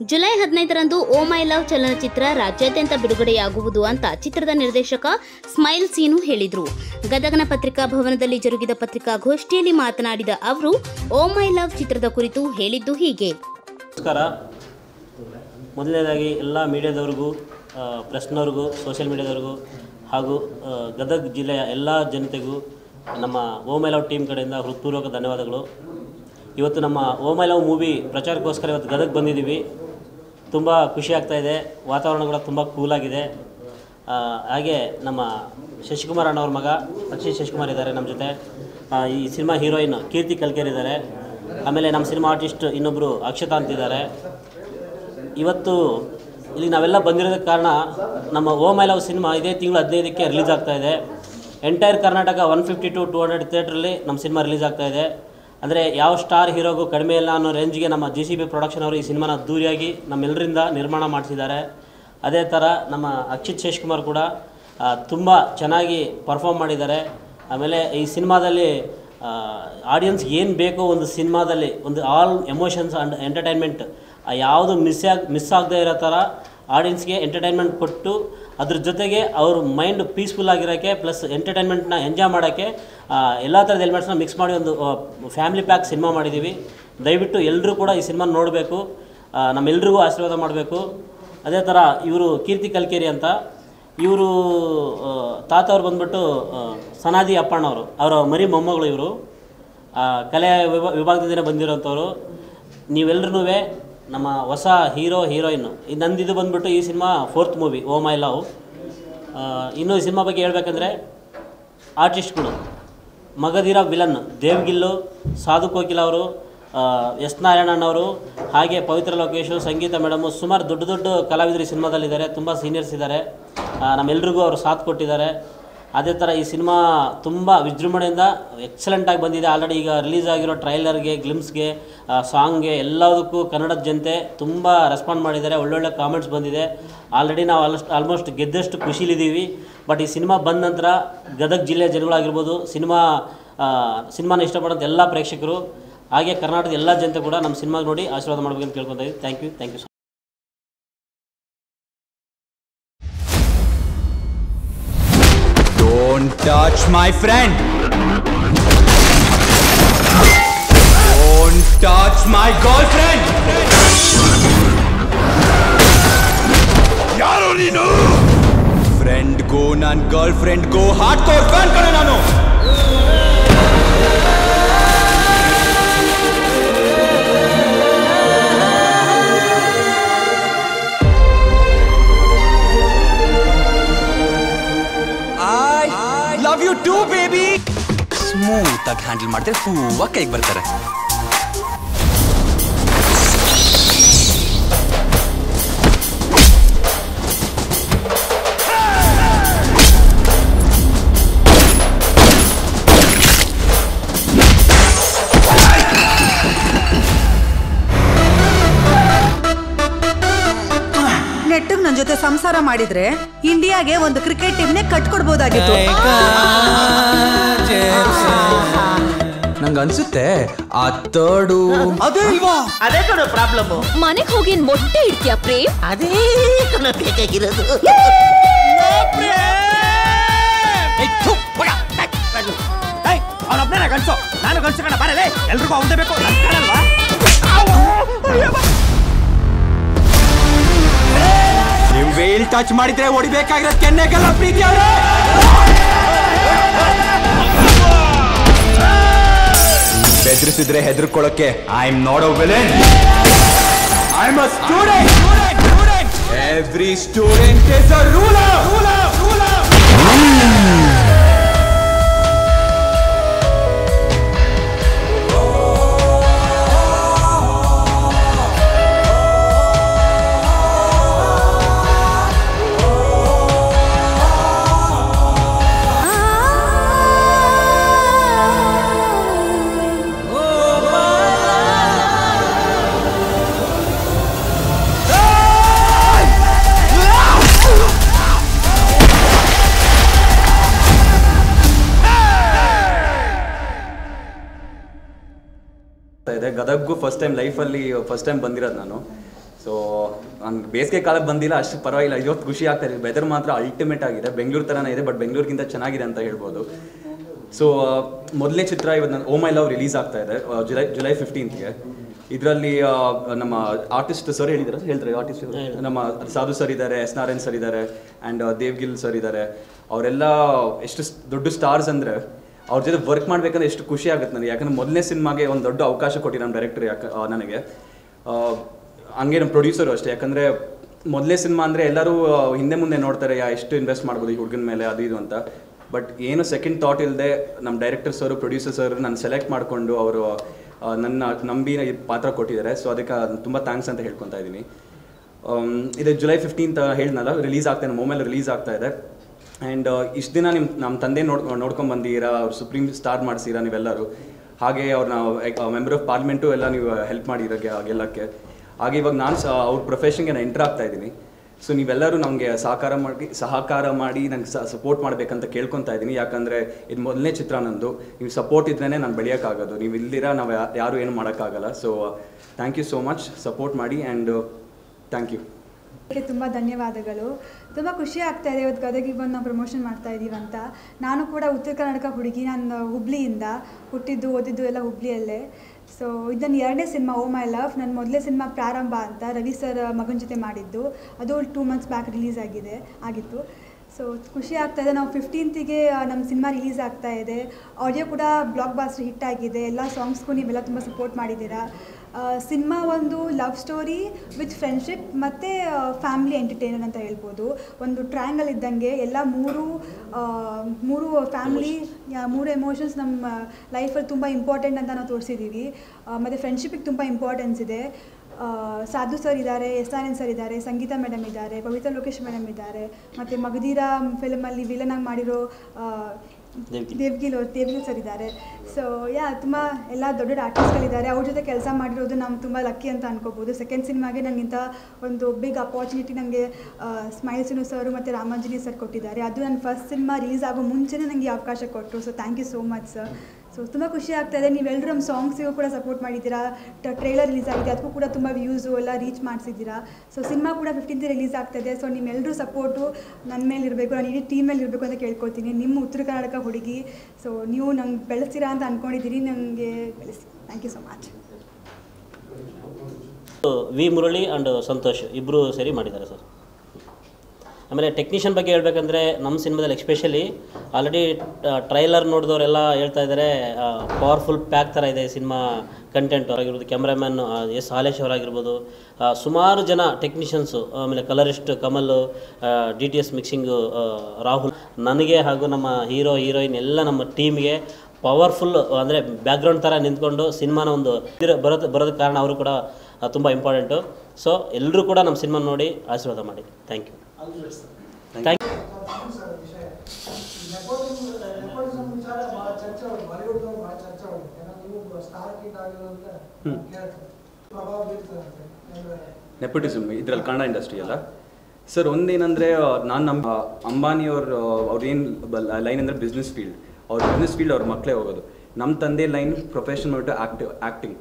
July ಹದಿನೈದರಂದು ಓ my love ಚಲನಚಿತ್ರ ರಾಜ್ಯಾದ್ಯಂತ ಬಿಡುಗಡೆಯಾಗುವುದು ಅಂತ ಚಿತ್ರದ ನಿರ್ದೇಶಕ ಸ್ಮೈಲ್ ಸೀನು ಹೇಳಿದರು. ಗದಗನ ಪತ್ರಿಕಾ ಭವನದಲ್ಲಿ ಜರುಗಿದ ಪತ್ರಿಕಾಗೋಷ್ಠಿಯಲ್ಲಿ ಮಾತನಾಡಿದ ಅವರು, ಓ ಮೈ ಲವ್ ಚಿತ್ರದ ಕುರಿತು ಹೇಳಿದ್ದು ಹೀಗೆ. ನಮಸ್ಕಾರ. ಮೊದಲನೇದಾಗಿ ಎಲ್ಲ ಮೀಡಿಯಾದವ್ರಿಗೂ ಪ್ರೆಸ್ನವ್ರಿಗೂ ಸೋಷಿಯಲ್ ಮೀಡಿಯಾದವ್ರಿಗೂ ಹಾಗೂ ಗದಗ ಜಿಲ್ಲೆಯ ಎಲ್ಲ ಜನತೆಗೂ ನಮ್ಮ ಓ ಮೈ ಲವ್ ಟೀಮ್ ಕಡೆಯಿಂದ ಹೃತ್ಪೂರ್ವಕ ಧನ್ಯವಾದಗಳು. ಇವತ್ತು ನಮ್ಮ ಓ ಮೈ ಲವ್ ಮೂವಿ ಪ್ರಚಾರಕ್ಕೋಸ್ಕರ ಇವತ್ತು ಗದಗ ಬಂದಿದ್ದೀವಿ. ತುಂಬ ಖುಷಿ ಆಗ್ತಾ ಇದೆ. ವಾತಾವರಣ ಕೂಡ ತುಂಬ ಕೂಲಾಗಿದೆ ಹಾಗೆ ನಮ್ಮ ಶಶಿಕುಮಾರ್ ಅಣ್ಣವ್ರ ಮಗ ಅಕ್ಷಯ್ ಶಶಿಕುಮಾರ್ ಇದ್ದಾರೆ ನಮ್ಮ ಜೊತೆ. ಈ ಸಿನಿಮಾ ಹೀರೋಯಿನ್ ಕೀರ್ತಿ ಕಲ್ಕೇರ್ ಇದ್ದಾರೆ. ಆಮೇಲೆ ನಮ್ಮ ಸಿನಿಮಾ ಆರ್ಟಿಸ್ಟ್ ಇನ್ನೊಬ್ಬರು ಅಕ್ಷತಾ ಅಂತಿದ್ದಾರೆ. ಇವತ್ತು ಇಲ್ಲಿ ನಾವೆಲ್ಲ ಬಂದಿರೋದಕ್ಕೆ ಕಾರಣ ನಮ್ಮ ಓ ಐ ಲವ್ ಸಿನಿಮಾ ಇದೇ ತಿಂಗಳು ಹದಿನೈದಕ್ಕೆ ರಿಲೀಸ್ ಆಗ್ತಾಯಿದೆ entire Karnataka one fifty to two hundred ಥಿಯೇಟ್ರಲ್ಲಿ ನಮ್ಮ ಸಿನಿಮಾ ರಿಲೀಸ್ ಆಗ್ತಾಯಿದೆ ಅಂದರೆ ಯಾವ ಸ್ಟಾರ್ ಹೀರೋಗೂ ಕಡಿಮೆ ಇಲ್ಲ ಅನ್ನೋ ರೇಂಜ್ಗೆ ನಮ್ಮ ಜಿ ಸಿ ಬಿ ಪ್ರೊಡಕ್ಷನ್ ಅವರು ಈ ಸಿನಿಮಾನ ಅದ್ದೂರಿಯಾಗಿ ನಮ್ಮೆಲ್ಲರಿಂದ ನಿರ್ಮಾಣ ಮಾಡಿಸಿದ್ದಾರೆ. ಅದೇ ಥರ ನಮ್ಮ ಅಕ್ಷಿತ್ ಶೇಷ್ಕುಮಾರ್ ಕೂಡ ತುಂಬ ಚೆನ್ನಾಗಿ ಪರ್ಫಾರ್ಮ್ ಮಾಡಿದ್ದಾರೆ. ಆಮೇಲೆ ಈ ಸಿನಿಮಾದಲ್ಲಿ ಆಡಿಯನ್ಸ್ಗೆ ಏನು ಬೇಕೋ ಒಂದು ಸಿನಿಮಾದಲ್ಲಿ ಒಂದು ಆಲ್ ಎಮೋಷನ್ಸ್ ಆ್ಯಂಡ್ ಎಂಟರ್ಟೈನ್ಮೆಂಟ್ ಯಾವುದು ಮಿಸ್ ಆಗಿ ಮಿಸ್ ಆಗದೇ ಇರೋ ಥರ ಆಡಿಯನ್ಸ್ಗೆ ಎಂಟರ್ಟೈನ್ಮೆಂಟ್ ಕೊಟ್ಟು ಅದ್ರ ಜೊತೆಗೆ ಅವ್ರ ಮೈಂಡ್ ಪೀಸ್ಫುಲ್ ಆಗಿರೋಕ್ಕೆ ಪ್ಲಸ್ ಎಂಟರ್ಟೈನ್ಮೆಂಟ್ನ ಎಂಜಾಯ್ ಮಾಡೋಕ್ಕೆ ಎಲ್ಲ ಥರದ ಎಲಿಮೆಂಟ್ಸ್ನ ಮಿಕ್ಸ್ ಮಾಡಿ ಒಂದು ಫ್ಯಾಮಿಲಿ ಪ್ಯಾಕ್ ಸಿನಿಮಾ ಮಾಡಿದ್ದೀವಿ ದಯವಿಟ್ಟು ಎಲ್ಲರೂ ಕೂಡ ಈ ಸಿನಿಮಾ ನೋಡಬೇಕು. ನಮ್ಮೆಲ್ರಿಗೂ ಆಶೀರ್ವಾದ ಮಾಡಬೇಕು. ಅದೇ ಥರ ಇವರು ಕೀರ್ತಿ ಕಲ್ಕೇರಿ ಅಂತ, ಇವರು ತಾತ ಅವ್ರು ಬಂದ್ಬಿಟ್ಟು ಸನಾದಿ ಅಪ್ಪಣ್ಣವರು, ಅವರ ಮರಿ ಮೊಮ್ಮಗಳು ಇವರು. ಕಲೆ ವಿಭಾ, ವಿಭಾಗದಿಂದ ಬಂದಿರೋಂಥವ್ರು. ನೀವೆಲ್ಲರೂ ನಮ್ಮ ಹೊಸ ಹೀರೋ, ಹೀರೋಯಿನ್. ನಂದಿದು ಬಂದ್ಬಿಟ್ಟು ಈ cinema fourth movie O my love. ಇನ್ನೂ ಈ ಸಿನಿಮಾ ಬಗ್ಗೆ ಹೇಳ್ಬೇಕಂದ್ರೆ ಆರ್ಟಿಸ್ಟ್ಗಳು ಮಗಧೀರ ವಿಲನ್ ದೇವ್ಗಿಲ್ಲು, ಸಾಧು ಕೋಕಿಲ ಅವರು ಎಸ್ ನಾರಾಯಣಣ್ಣವರು ಹಾಗೆ ಪವಿತ್ರ ಲೋಕೇಶ್, ಸಂಗೀತ ಮೇಡಮು, ಸುಮಾರು ದೊಡ್ಡ ದೊಡ್ಡ ಕಲಾವಿದರು ಸಿನಿಮಾದಲ್ಲಿದ್ದಾರೆ, ತುಂಬ ಸೀನಿಯರ್ಸ್ ಇದ್ದಾರೆ. ನಮ್ಮೆಲ್ರಿಗೂ ಅವರು ಸಾಥ್ ಕೊಟ್ಟಿದ್ದಾರೆ. ಅದೇ ಥರ ಈ ಸಿನಿಮಾ ತುಂಬ ವಿಜೃಂಭಣೆಯಿಂದ ಎಕ್ಸಲೆಂಟಾಗಿ ಬಂದಿದೆ. ಆಲ್ರೆಡಿ ಈಗ ರಿಲೀಸ್ ಆಗಿರೋ ಟ್ರೈಲರ್ಗೆ ಗ್ಲಿಮ್ಸ್ಗೆ ಸಾಂಗ್ಗೆ ಎಲ್ಲದಕ್ಕೂ ಕನ್ನಡದ ಜನತೆ ತುಂಬ ರೆಸ್ಪಾಂಡ್ ಮಾಡಿದ್ದಾರೆ. ಒಳ್ಳೊಳ್ಳೆ ಕಾಮೆಂಟ್ಸ್ ಬಂದಿದೆ. ಆಲ್ರೆಡಿ ನಾವು ಆಲ್ಮೋಸ್ಟ್ ಆಲ್ಮೋಸ್ಟ್ ಗೆದ್ದಷ್ಟು ಖುಷಿಲಿದ್ದೀವಿ. ಬಟ್ ಈ ಸಿನಿಮಾ ಬಂದ ನಂತರ ಗದಗ ಜಿಲ್ಲೆಯ ಜನಗಳಾಗಿರ್ಬೋದು, ಸಿನಿಮಾ ಸಿನಿಮಾನ ಇಷ್ಟಪಡೋಂಥ ಎಲ್ಲ ಪ್ರೇಕ್ಷಕರು, ಹಾಗೆ ಕರ್ನಾಟಕದ ಎಲ್ಲ ಜನತೆ ಕೂಡ ನಮ್ಮ ಸಿನಿಮಾ ನೋಡಿ ಆಶೀರ್ವಾದ ಮಾಡಬೇಕಂತ ಕೇಳ್ಕೊತಾ ಇದ್ದೀವಿ. Thank you thank you Don't touch my friend! Don't touch my girlfriend! यार ओनी no! Friend go non girlfriend go hardcore fan करे ना नो! ಸ್ಮೂತ್ ಆಗಿ ಹ್ಯಾಂಡಲ್ ಮಾಡಿದ್ರೆ ಹೂವ ಕೈಗೆ ಬರ್ತಾರೆ ನೆಟ್ಟಗ್ ನನ್ ಜೊತೆ ಸಂಸಾರ ಮಾಡಿದ್ರೆ ಇಂಡಿಯಾಗೆ ಒಂದು ಕ್ರಿಕೆಟ್ ಟೀಮ್ನೇ ಕಟ್ಕೊಡ್ಬೋದಾಗಿತ್ತು. ನಂಗೆ ಅನ್ಸುತ್ತೆ ಆ ತರ್ಡು ಅದೇ ಇಲ್ವಾ? ಅದೇ ಕಣೋ ಪ್ರಾಬ್ಲಮ್ ಮನೆಗ್ ಹೋಗಿ ಏನ್ ಮೊಟ್ಟೆ ಇಡ್ತೀಯ ಪ್ರೇಮ್? ಅದೇ ಕಣ ಬೇಕಾಗಿರೋದು ಅವನೊಬ್ಬನೇ ನಾನು ಕನ್ಸು ಕಣ ಬರಲೇ ಎಲ್ರಿಗೂ ಅವ್ದೇ ಬೇಕು. ನನ್ ಕಾಣಲ್ವಾ? ವೇಲ್ ಟಚ್ ಮಾಡಿದ್ರೆ ಹೊಡಿಬೇಕಾಗಿರೋ ಕೆನ್ನೆಗಲ್ಲ ಪ್ರೀತಿ ಅವರು. ಬೆದ್ರಿಸಿದ್ರೆ ಹೆದರ್ಕೊಳ್ಳೋಕೆ I am not a villain I am a student every student is a ruler ಇದೆ. ಗದಗ್ಗೂ ಫಸ್ಟ್ ಟೈಮ್ ಲೈಫಲ್ಲಿ ಫಸ್ಟ್ ಟೈಮ್ ಬಂದಿರೋದು ನಾನು. ಸೊ ನಂಗೆ ಬೇಸಿಗೆ ಕಾಲಕ್ಕೆ ಬಂದಿಲ್ಲ ಅಷ್ಟು ಪರವಾಗಿಲ್ಲ. ಇವತ್ತು ಖುಷಿ ಆಗ್ತಾ ಇದೆ. ವೆದರ್ ಮಾತ್ರ ಅಲ್ಟಿಮೇಟ್ ಆಗಿದೆ. ಬೆಂಗಳೂರು ಥರನೇ ಇದೆ ಬಟ್ ಬೆಂಗಳೂರಿಗಿಂತ ಚೆನ್ನಾಗಿದೆ ಅಂತ ಹೇಳ್ಬೋದು. ಸೊ ಮೊದಲನೇ ಚಿತ್ರ ಇವತ್ತು ನನ್ನ ಓ ಮೈ ಲವ್ ರಿಲೀಸ್ ಆಗ್ತಾ ಇದೆ ಜುಲೈ ಜುಲೈ ಫಿಫ್ಟೀನ್ತ್ಗೆ ಇದರಲ್ಲಿ ನಮ್ಮ ಆರ್ಟಿಸ್ಟ್ ಸರ್ ಹೇಳಿದ್ದಾರೆ ಹೇಳ್ತಾರೆ ಆರ್ಟಿಸ್ಟ್ ನಮ್ಮ ಸಾಧು ಸರ್ ಇದ್ದಾರೆ ಎಸ್ ನಾರಾಯಣ್ ಸರ್ ಇದ್ದಾರೆ ಆ್ಯಂಡ್ ದೇವ್ಗಿಲ್ ಸರ್ ಇದ್ದಾರೆ. ಅವರೆಲ್ಲ ಎಷ್ಟು ದೊಡ್ಡ ಸ್ಟಾರ್ಸ್ ಅಂದರೆ ಅವ್ರ ಜೊತೆ ವರ್ಕ್ ಮಾಡ್ಬೇಕಂದ್ರೆ ಎಷ್ಟು ಖುಷಿ ಆಗುತ್ತೆ ನನಗೆ. ಯಾಕಂದ್ರೆ ಮೊದಲನೇ ಸಿನಿಮಾಗೆ ಒಂದು ದೊಡ್ಡ ಅವಕಾಶ ಕೊಟ್ಟಿ ನಮ್ಮ ಡೈರೆಕ್ಟರ್ ಯಾಕೆ ನನಗೆ. ಹಂಗೆ ನಮ್ಮ ಪ್ರೊಡ್ಯೂಸರು ಅಷ್ಟೇ. ಯಾಕಂದರೆ ಮೊದಲನೇ ಸಿನಿಮಾ ಅಂದರೆ ಎಲ್ಲರೂ ಹಿಂದೆ ಮುಂದೆ ನೋಡ್ತಾರೆ, ಯಾ, ಎಷ್ಟು ಇನ್ವೆಸ್ಟ್ ಮಾಡ್ಬೋದು ಈ ಹುಡುಗನ ಮೇಲೆ, ಅದು ಇದು ಅಂತ. ಬಟ್ ಏನು ಸೆಕೆಂಡ್ ಥಾಟ್ ಇಲ್ಲದೆ ನಮ್ಮ ಡೈರೆಕ್ಟರ್ ಸರ್ ಪ್ರೊಡ್ಯೂಸರ್ ಸರ್ ನಾನು ಸೆಲೆಕ್ಟ್ ಮಾಡಿಕೊಂಡು ಅವರು ನನ್ನ ನಂಬಿ ಪಾತ್ರ ಕೊಟ್ಟಿದ್ದಾರೆ. ಸೊ ಅದಕ್ಕೆ ತುಂಬ ಥ್ಯಾಂಕ್ಸ್ ಅಂತ ಹೇಳ್ಕೊತಾ ಇದ್ದೀನಿ. ಇದೆ ಇದು ಜುಲೈ ಫಿಫ್ಟೀನ್ತ್ ಹೇಳಿದ್ನಲ್ಲ ರಿಲೀಸ್ ಆಗ್ತಾ ಇದೆ ಮೊಬೈಲ್ ರಿಲೀಸ್ ಆಗ್ತಾ ಇದೆ. ಆ್ಯಂಡ್ ಇಷ್ಟು ದಿನ ನಿಮ್ಮ ನಮ್ಮ ತಂದೆ ನೋಡ್, ನೋಡ್ಕೊಂಡು ಅವ್ರು ಸುಪ್ರೀಂ ಸ್ಟಾರ್ ಮಾಡಿಸಿರಾ ನೀವೆಲ್ಲರೂ. ಹಾಗೆ ಅವ್ರನ್ನ ಮೆಂಬರ್ ಆಫ್ ಪಾರ್ಲಿಮೆಂಟು ಎಲ್ಲ ನೀವು ಹೆಲ್ಪ್ ಮಾಡಿರೋ ಗೆಲ್ಲಕ್ಕೆ. ಹಾಗೆ ಇವಾಗ ನಾನು ಸಹ ಅವ್ರ ಪ್ರೊಫೆಷನ್ಗೆ ನಾನು ಎಂಟರ್ ಆಗ್ತಾ ಇದ್ದೀನಿ. ಸೊ ನೀವೆಲ್ಲರೂ ನಮಗೆ ಸಹಕಾರ ಮಾಡಿ ಸಹಕಾರ ಮಾಡಿ ನನಗೆ ಸಪೋರ್ಟ್ ಮಾಡಬೇಕಂತ ಕೇಳ್ಕೊತಾ ಇದ್ದೀನಿ. ಯಾಕಂದರೆ ಇದು ಮೊದಲನೇ ಚಿತ್ರ ನಂದು. ನೀವು ಸಪೋರ್ಟ್ ಇದ್ರೇ ನಾನು ಬೆಳೆಯೋಕ್ಕಾಗೋದು ನೀವು ಇಲ್ದಿರ ನಾವು ಯಾರು ಏನು ಮಾಡೋಕ್ಕಾಗಲ್ಲ. So, thank you so much. Support ಮಾಡಿ ಆ್ಯಂಡ್ ಥ್ಯಾಂಕ್ ಯು. ಅದಕ್ಕೆ ತುಂಬ ಧನ್ಯವಾದಗಳು. ತುಂಬ ಖುಷಿ ಆಗ್ತಾ ಇದೆ ಇವತ್ತು ಗದಗಿಗೆ ಬಂದು ನಾವು ಪ್ರಮೋಷನ್ ಮಾಡ್ತಾ ಇದ್ದೀವಿ ಅಂತ. ನಾನು ಕೂಡ ಉತ್ತರ ಕರ್ನಾಟಕ ಹುಡುಗಿ, ನಾನು ಹುಬ್ಳಿಯಿಂದ. ಹುಟ್ಟಿದ್ದು, ಓದಿದ್ದು ಎಲ್ಲ ಹುಬ್ಳಿಯಲ್ಲೇ. ಸೊ ಇದನ್ನು ಎರಡನೇ ಸಿನಿಮಾ, ಓ ಮೈ ಲವ್ ನನ್ನ ಮೊದಲೇ ಸಿನಿಮಾ ಪ್ರಾರಂಭ ಅಂತ ರವಿ ಸರ್ ಮಗನ ಜೊತೆ ಮಾಡಿದ್ದು. ಅದು ಟೂ ಮಂತ್ಸ್ ಬ್ಯಾಕ್ ರಿಲೀಸ್ ಆಗಿದೆ, ಆಗಿತ್ತು. ಸೊ ಖುಷಿ ಆಗ್ತಾ ಇದೆ. ನಾವು ಫಿಫ್ಟೀನ್ತಿಗೆ ನಮ್ಮ ಸಿನಿಮಾ ರಿಲೀಸ್ ಆಗ್ತಾ ಇದೆ. ಆಡಿಯೋ ಕೂಡ ಬ್ಲಾಕ್ ಬಾಸ್ಟರ್ ಹಿಟ್ ಆಗಿದೆ. ಎಲ್ಲ ಸಾಂಗ್ಸ್ಗೂ ನೀವೆಲ್ಲ ತುಂಬ ಸಪೋರ್ಟ್ ಮಾಡಿದ್ದೀರಾ. ಸಿನಿಮಾ ಒಂದು ಲವ್ ಸ್ಟೋರಿ ವಿತ್ ಫ್ರೆಂಡ್ಶಿಪ್ ಮತ್ತು ಫ್ಯಾಮಿಲಿ ಎಂಟರ್ಟೈನರ್ ಅಂತ ಹೇಳ್ಬೋದು. ಒಂದು ಟ್ರ್ಯಾಂಗಲ್ ಇದ್ದಂಗೆ ಎಲ್ಲ ಮೂರು ಮೂರು ಫ್ಯಾಮಿಲಿ ಮೂರು ಎಮೋಷನ್ಸ್ ನಮ್ಮ ಲೈಫಲ್ಲಿ ತುಂಬ ಇಂಪಾರ್ಟೆಂಟ್ ಅಂತ ನಾವು ತೋರಿಸಿದ್ದೀವಿ ಮತ್ತು ಫ್ರೆಂಡ್ಶಿಪ್ಪಿಗೆ ತುಂಬ ಇಂಪಾರ್ಟೆನ್ಸ್ ಇದೆ. ಸಾಧು ಸರ್ ಇದ್ದಾರೆ, ಎಸ್ ಆರ್ ಎನ್ ಸರ್ ಇದ್ದಾರೆ, ಸಂಗೀತ ಮೇಡಮ್ ಇದ್ದಾರೆ, ಪವಿತ್ರ ಲೋಕೇಶ್ ಮೇಡಮ್ ಇದ್ದಾರೆ, ಮತ್ತು ಮಗಧೀರ ಫಿಲಮಲ್ಲಿ ವಿಲನ್ ಆಗಿ ಮಾಡಿರೋ ದೇವ್ಗಿಲ್. ಅವ್ರು ದೇವ್ಗಿಲ್ ಸರ್ ಇದ್ದಾರೆ. ಸೊ ಯಾ ತುಂಬ ಎಲ್ಲ ದೊಡ್ಡ ದೊಡ್ಡ ಆರ್ಟಿಸ್ಟ್ಗಳಿದ್ದಾರೆ ಅವ್ರ ಜೊತೆ ಕೆಲಸ ಮಾಡಿರೋದು ನಮ್ಗೆ ತುಂಬ ಲಕ್ಕಿ ಅಂತ ಅನ್ಕೋಬೋದು. ಸೆಕೆಂಡ್ ಸಿನಿಮಾಗೆ ನನಗಿಂತ ಒಂದು ಬಿಗ್ ಅಪಾರ್ಚುನಿಟಿ ನನಗೆ ಸ್ಮೈಲ್ ಸಿನು ಸರ್ ಮತ್ತು ರಾಮಾಂಜನಿ ಸರ್ ಕೊಟ್ಟಿದ್ದಾರೆ. ಅದು ನನ್ನ ಫಸ್ಟ್ ಸಿನಿಮಾ ರಿಲೀಸ್ ಆಗೋ ಮುಂಚೆನೇ ನನಗೆ ಅವಕಾಶ ಕೊಟ್ಟರು so thank you so much sir so ತುಂಬ ಖುಷಿ ಆಗ್ತಾ ಇದೆ. ನೀವೆಲ್ಲರೂ ನಮ್ಮ ಸಾಂಗ್ಸಿಗೂ ಕೂಡ ಸಪೋರ್ಟ್ ಮಾಡಿದ್ದೀರಾ. ಟ್ರೈಲರ್ ರಿಲೀಸ್ ಆಗಿದೆ. ಅದಕ್ಕೂ ಕೂಡ ತುಂಬ ವ್ಯೂಸು ಎಲ್ಲ ರೀಚ್ ಮಾಡಿಸಿದ್ದೀರಾ. ಸೊ ಸಿನಿಮಾ ಕೂಡ ಫಿಫ್ಟೀನ್ತ್ ರಿಲೀಸ್ ಆಗ್ತಾಯಿದೆ ಸೊ ನಿಮ್ಮೆಲ್ಲರೂ ಸಪೋರ್ಟು ನನ್ನ ಮೇಲೆ ಇರಬೇಕು. ನಾನು ಇಡೀ ಟೀಮ್ ಮೇಲೆ ಇರಬೇಕು ಅಂತ ಕೇಳ್ಕೊತೀನಿ ನಿಮ್ಮ ಉತ್ತರ ಕರ್ನಾಟಕ ಹುಡುಗಿ. ಸೊ ನೀವು ನಂಗೆ ಬೆಳೆಸ್ತೀರಾ ಅಂತ ಅಂದ್ಕೊಂಡಿದ್ದೀರಿ ನನಗೆ ಬೆಳೆಸಿ thank you so much V Murali and Santosh ಇಬ್ಬರು ಸೇರಿ ಮಾಡಿದ್ದಾರೆ ಸರ್ ಆಮೇಲೆ ಟೆಕ್ನಿಷಿಯನ್ ಬಗ್ಗೆ ಹೇಳ್ಬೇಕಂದ್ರೆ ನಮ್ಮ ಸಿನಿಮಾದಲ್ಲಿ ಎಕ್ಸ್ಪೆಷಲಿ ಆಲ್ರೆಡಿ ಟ್ರೈಲರ್ ನೋಡಿದವರೆಲ್ಲ ಹೇಳ್ತಾ ಇದ್ದಾರೆ ಪವರ್ಫುಲ್ ಪ್ಯಾಕ್ ಥರ ಇದೆ ಸಿನಿಮಾ ಕಂಟೆಂಟ್ ಆಗಿರ್ಬೋದು ಕ್ಯಾಮ್ರಾಮ್ಯಾನ್ ಎಸ್ ಹಾಲೇಶ್ ಅವರಾಗಿರ್ಬೋದು ಸುಮಾರು ಜನ ಟೆಕ್ನಿಷಿಯನ್ಸು ಆಮೇಲೆ colourist Kamal D T S mixing Rahul, ನನಗೆ ಹಾಗೂ ನಮ್ಮ ಹೀರೋ ಹೀರೋಯಿನ್ ಎಲ್ಲ ನಮ್ಮ ಟೀಮ್ಗೆ ಪವರ್ಫುಲ್ ಅಂದರೆ ಬ್ಯಾಕ್ಗ್ರೌಂಡ್ ಥರ ನಿಂತ್ಕೊಂಡು ಸಿನಿಮಾನ ಒಂದು ಬರೋದು, ಬರೋದಕ್ಕೆ ಕಾರಣ ಅವರು ಕೂಡ ತುಂಬ ಇಂಪಾರ್ಟೆಂಟು ಸೊ ಎಲ್ಲರೂ ಕೂಡ ನಮ್ಮ ಸಿನಿಮಾ ನೋಡಿ ಆಶೀರ್ವಾದ ಮಾಡಿ. ಥ್ಯಾಂಕ್ ಯು ನೆಪೋಟಿಸಮ್ ಇದ್ರಲ್ಲಿ ಕನ್ನಡ ಇಂಡಸ್ಟ್ರಿ ಅಲ್ಲ? ಸರ್ ಒಂದೇನಂದ್ರೆ ನಾನು ನಮ್ಮ ಅಂಬಾನಿಯವ್ರ ಅವ್ರೇನು ಲೈನ್ ಅಂದ್ರೆ ಬಿಸ್ನೆಸ್ ಫೀಲ್ಡ್ ಅವ್ರ ಬಿಸ್ನೆಸ್ ಫೀಲ್ಡ್ ಅವ್ರ ಮಕ್ಕಳೇ ಹೋಗೋದು. ನಮ್ಮ ತಂದೆ ಲೈನ್ ಪ್ರೊಫೆಷನ್ ಆಕ್ಟಿವ್ ಆ್ಯಕ್ಟಿಂಗ್